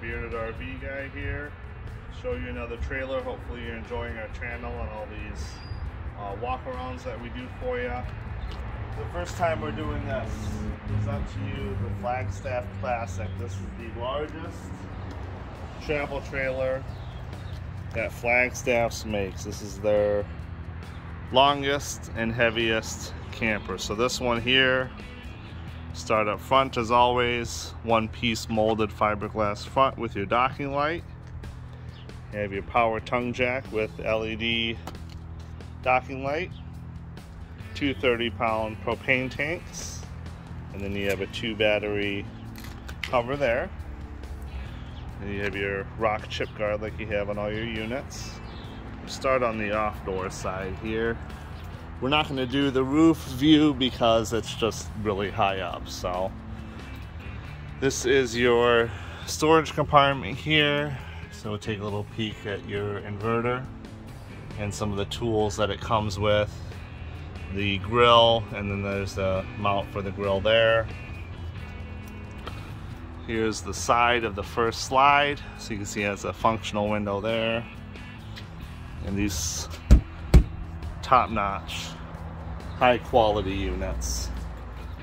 Bearded RV guy here. Show you another trailer. Hopefully you're enjoying our channel and all these uh, walkarounds that we do for you. The first time we're doing this, is up to you the Flagstaff Classic. This is the largest travel trailer that Flagstaff's makes. This is their longest and heaviest camper. So this one here Start up front as always, one piece molded fiberglass front with your docking light. You have your power tongue jack with LED docking light. Two 30 pound propane tanks. And then you have a two battery cover there. And you have your rock chip guard like you have on all your units. Start on the off door side here. We're not going to do the roof view because it's just really high up. So this is your storage compartment here. So we'll take a little peek at your inverter and some of the tools that it comes with. The grill, and then there's the mount for the grill there. Here's the side of the first slide. So you can see it has a functional window there. And these top-notch, high-quality units.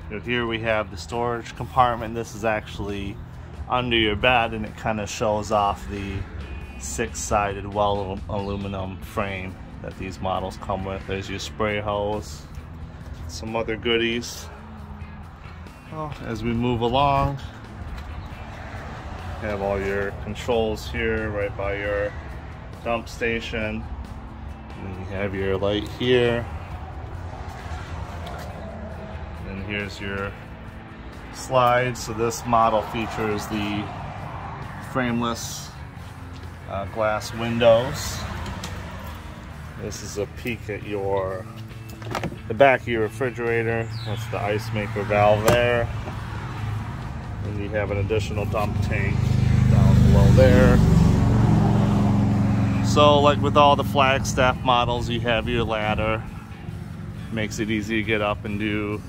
So here we have the storage compartment. This is actually under your bed and it kind of shows off the six-sided well aluminum frame that these models come with. There's your spray hose, some other goodies. Well, as we move along, have all your controls here right by your dump station. And you have your light here. And here's your slide. So this model features the frameless uh, glass windows. This is a peek at your the back of your refrigerator. That's the ice maker valve there. And you have an additional dump tank down below there. So like with all the Flagstaff models, you have your ladder. Makes it easy to get up and do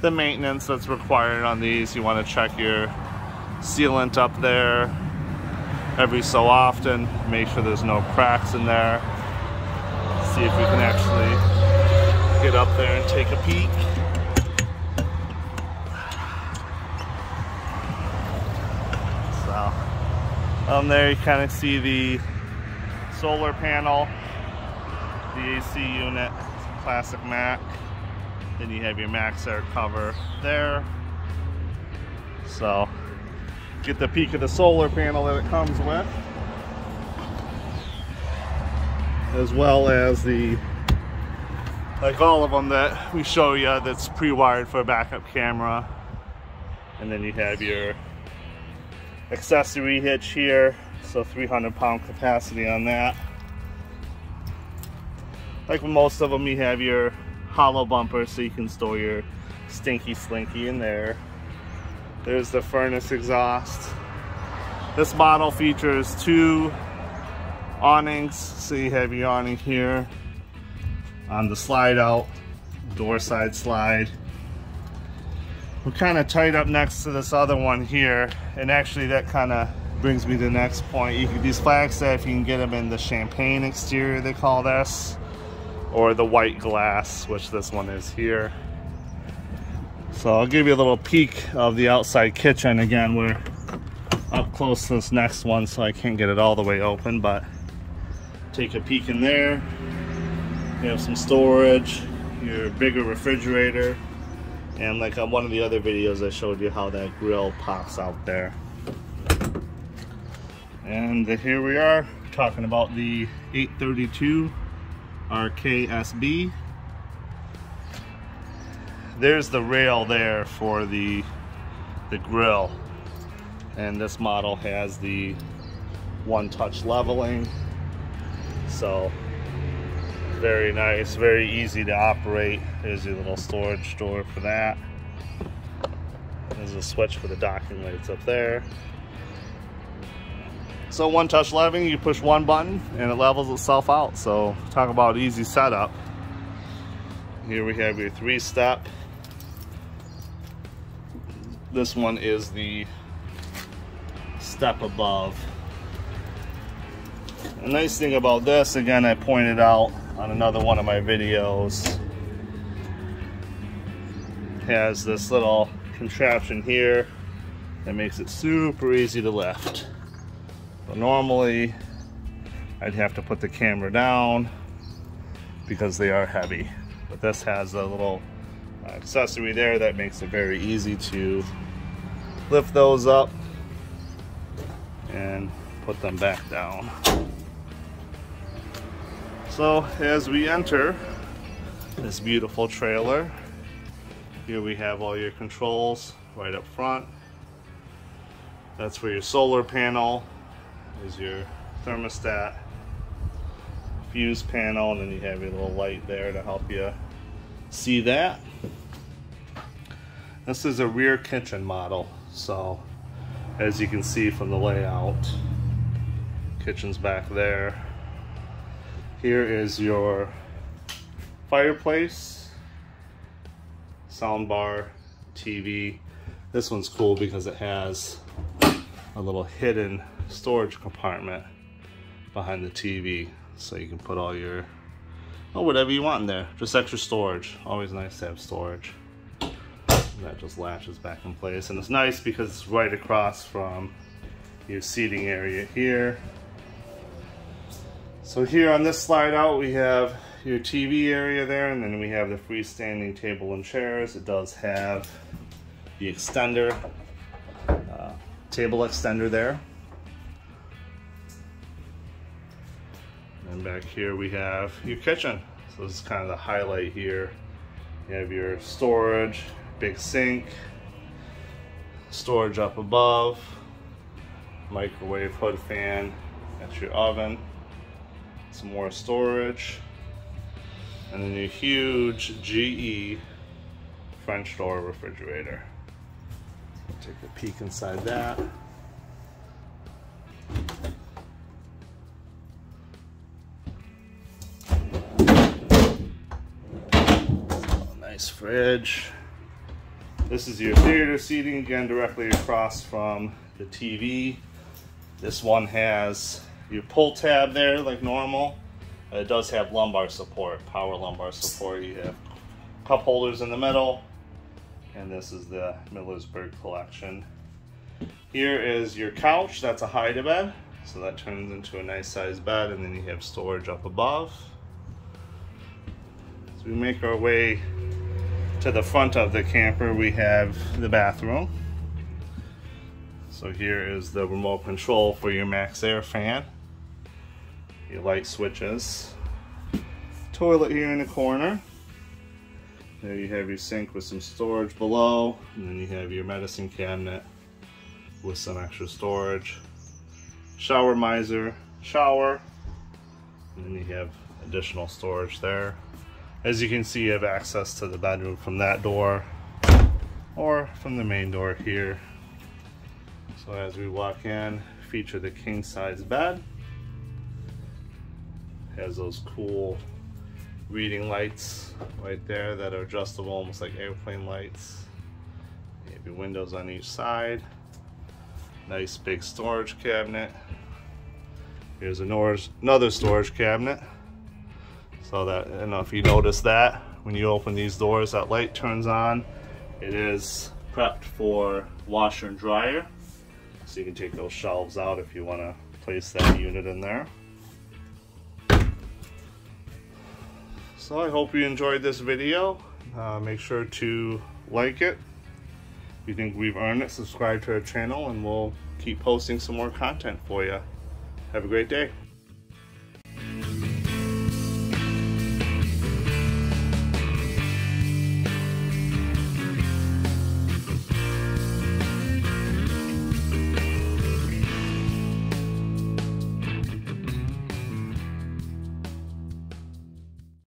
the maintenance that's required on these. You want to check your sealant up there every so often. Make sure there's no cracks in there. See if we can actually get up there and take a peek. So, on there you kind of see the solar panel, the AC unit, classic Mac. Then you have your Max Air cover there. So get the peak of the solar panel that it comes with. As well as the, like all of them that we show you that's pre-wired for a backup camera. And then you have your accessory hitch here so 300 pound capacity on that. Like most of them, you have your hollow bumper so you can store your stinky slinky in there. There's the furnace exhaust. This model features two awnings, so you have your awning here on the slide out, door side slide. We're kind of tight up next to this other one here, and actually that kind of brings me to the next point. You can, these Flagstaff, you can get them in the champagne exterior, they call this, or the white glass, which this one is here. So I'll give you a little peek of the outside kitchen. Again, we're up close to this next one, so I can't get it all the way open, but take a peek in there. You have some storage, your bigger refrigerator, and like on one of the other videos I showed you how that grill pops out there. And here we are talking about the 832 RKSB. There's the rail there for the the grill. And this model has the one-touch leveling. So very nice, very easy to operate. There's your little storage door for that. There's a switch for the docking lights up there. So one touch leveling, you push one button and it levels itself out. So talk about easy setup. Here we have your three step. This one is the step above. The nice thing about this, again, I pointed out on another one of my videos, has this little contraption here that makes it super easy to lift. Normally, I'd have to put the camera down because they are heavy. But this has a little uh, accessory there that makes it very easy to lift those up and put them back down. So as we enter this beautiful trailer, here we have all your controls right up front. That's where your solar panel is your thermostat, fuse panel, and then you have your little light there to help you see that. This is a rear kitchen model, so as you can see from the layout, kitchen's back there. Here is your fireplace, soundbar, TV. This one's cool because it has a little hidden storage compartment behind the TV so you can put all your oh whatever you want in there. Just extra storage. Always nice to have storage. That just latches back in place. And it's nice because it's right across from your seating area here. So here on this slide out we have your TV area there and then we have the freestanding table and chairs. It does have the extender uh, table extender there and back here we have your kitchen so this is kind of the highlight here you have your storage big sink, storage up above, microwave hood fan, that's your oven, some more storage, and then your huge GE French door refrigerator. Take a peek inside that. Nice fridge. This is your theater seating, again, directly across from the TV. This one has your pull tab there, like normal. Uh, it does have lumbar support, power lumbar support. You have cup holders in the middle, and this is the Millersburg collection. Here is your couch, that's a hide bed, so that turns into a nice sized bed, and then you have storage up above. So we make our way to the front of the camper, we have the bathroom. So here is the remote control for your max air fan. Your light switches. Toilet here in the corner. There you have your sink with some storage below. And then you have your medicine cabinet with some extra storage. Shower miser, shower. And then you have additional storage there. As you can see, you have access to the bedroom from that door or from the main door here. So as we walk in, feature the king size bed. Has those cool reading lights right there that are adjustable, almost like airplane lights. Your windows on each side. Nice big storage cabinet. Here's another storage cabinet. So that, know if you notice that, when you open these doors, that light turns on. It is prepped for washer and dryer. So you can take those shelves out if you want to place that unit in there. So I hope you enjoyed this video. Uh, make sure to like it. If you think we've earned it, subscribe to our channel and we'll keep posting some more content for you. Have a great day.